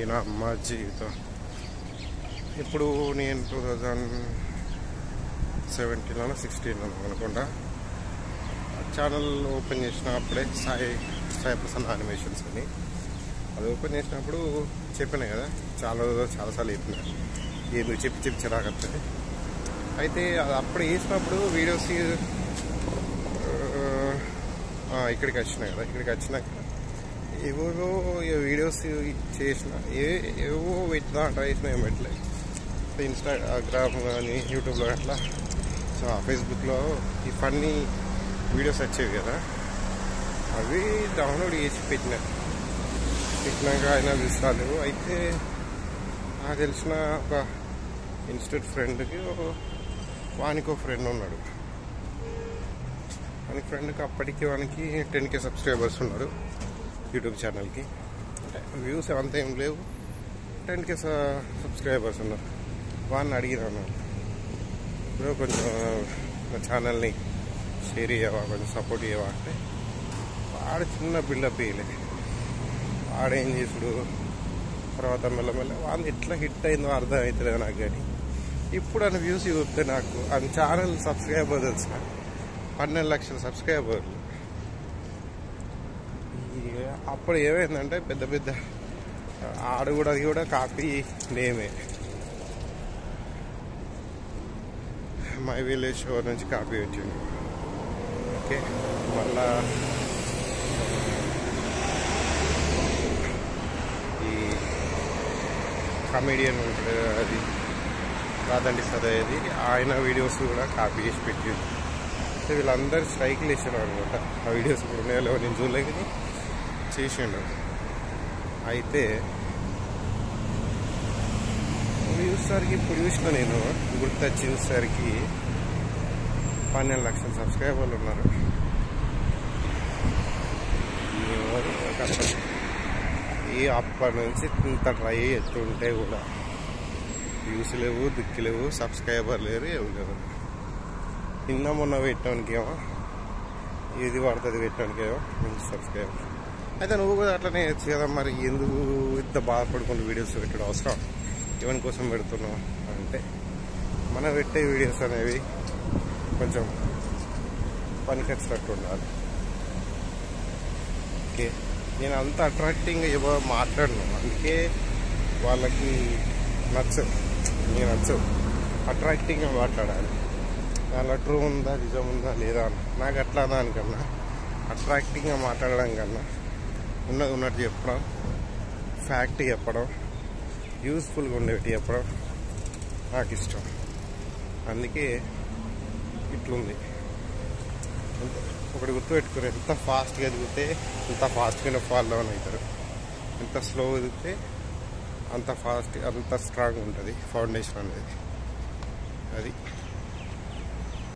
ఈయన అమ్మ జీవితం. ఇప్పుడు నేను టూ థౌజండ్ సెవెంటీన్ సిక్స్టీన్ అనుకుంటా. ఛానల్ ఓపెన్ చేసిన అప్పుడే సాయి సాయి ప్రసన్న యానిమేషన్స్ అని అది ఓపెన్ చేసినప్పుడు చెప్పినాయి కదా చాలా చాలాసార్లు చెప్పిన. ఏదో చెప్పి చెప్పి చిరాకత్తది అయితే అది అప్పుడు వేసినప్పుడు వీడియోస్ ఇక్కడికి వచ్చినాయి కదా ఇక్కడికి వచ్చినాక ఎవరో వీడియోస్ చేసిన ఏ ఏవో పెట్టినా ట్రై చేసిన ఏం పెట్టలేదు ఇన్స్టాగ్రామ్ కానీ యూట్యూబ్లో అట్లా. సో ఫేస్బుక్లో ఈ ఫన్నీ వీడియోస్ వచ్చేవి కదా. అవి డౌన్లోడ్ చేసి పెట్టిన. పెట్టినాక ఆయన చూస్తాను అయితే నాకు తెలిసిన ఒక ఇన్స్టిట్యూట్ ఫ్రెండ్కి వానికి ఒక ఫ్రెండ్ ఉన్నాడు వానికి ఫ్రెండ్కి అప్పటికి వానికి టెన్ కే సబ్స్క్రైబర్స్ ఉన్నారు. యూట్యూబ్ ఛానల్కి అంటే వ్యూస్ అంత ఏం లేవు. టెన్ కే సబ్స్క్రైబర్స్ ఉన్నారు. వాళ్ళని అడిగినాను. ఇప్పుడు కొంచెం నా ఛానల్ని షేర్ చేయవా కొంచెం సపోర్ట్ చేయవా అంటే వాడు చిన్న బిల్డప్ వేయలే వాడేం చేసుడు తర్వాత మెల్లమెల్ల వాళ్ళు ఎట్లా హిట్ అయిందో అర్థం అవుతలేదు నాకు కానీ. ఇప్పుడు అని వ్యూస్ చూస్తే నాకు అని ఛానల్ సబ్స్క్రైబర్ తెలుసు? పన్నెండు లక్షల సబ్స్క్రైబర్లు అప్పుడు ఏమైందంటే పెద్ద పెద్ద ఆడు కూడా అది కూడా కాపీ నేమే. మై విలేజ్ షో నుంచి కాపీ వచ్చింది. ఓకే మళ్ళా ఈ కమెడియన్ ఉంటాడు అది రాదండి సదయ్యది ఆయన వీడియోస్ కూడా కాపీ చేసి పెట్టింది వీళ్ళందరూ స్ట్రైక్లు వేసారు అనమాట. ఆ వీడియోస్ ఇప్పుడు ఉన్నాయో లేవో నేను చూడలేదు కానీ చేసిండు. అయితే చూసేసరికి ఇప్పుడు చూసిన నేను గుర్తొచ్చేసరికి పన్నెండు లక్షల సబ్స్క్రైబర్లు ఉన్నారు. ఎవరు కష్టం ఈ అప్పటి నుంచి ఇంత ట్రై ఎత్తుంటే కూడా వ్యూస్ లేవు దిక్కు లేవు సబ్స్క్రైబర్ లేరు ఎవరు లేవు. నిన్న మొన్న పెట్టడానికి ఏమో ఇది పడుతుంది పెట్టడానికి ఏమో మంచి సబ్స్క్రైబర్. అయితే నువ్వు కూడా అట్లనే చేయొచ్చు కదా మరి. ఎందుకు ఇంత బాధపడుకుంటూ వీడియోస్ పెట్టడం అవసరం? ఎవరి కోసం పెడుతున్నావు అంటే మనం పెట్టే వీడియోస్ అనేవి కొంచెం పనికొచ్చినట్టు ఉండాలి. ఓకే. నేను అంత అట్రాక్టింగ్ ఏవో మాట్లాడను. అందుకే వాళ్ళకి నచ్చదు నేను నచ్చదు అట్రాక్టింగ్గా మాట్లాడాలి. దానిలో ట్రూ ఉందా నిజం ఉందా లేదా అని. నాకు అట్లా దానికన్నా అట్రాక్టింగ్గా మాట్లాడడం కన్నా. ఉన్నది ఉన్నట్టు చెప్పడం ఫ్యాక్ట్ చెప్పడం యూస్ఫుల్గా ఉండేవి చెప్పడం నాకు ఇష్టం అందుకే ఇట్లుంది. ఒకటి గుర్తుపెట్టుకుని ఎంత ఫాస్ట్గా ఎదిగితే అంత ఫాస్ట్గానే ఫాలో అని అవుతారు. ఎంత స్లో ఎదిగితే అంత ఫాస్ట్ అంత స్ట్రాంగ్ ఉంటుంది ఫౌండేషన్ అనేది. అది.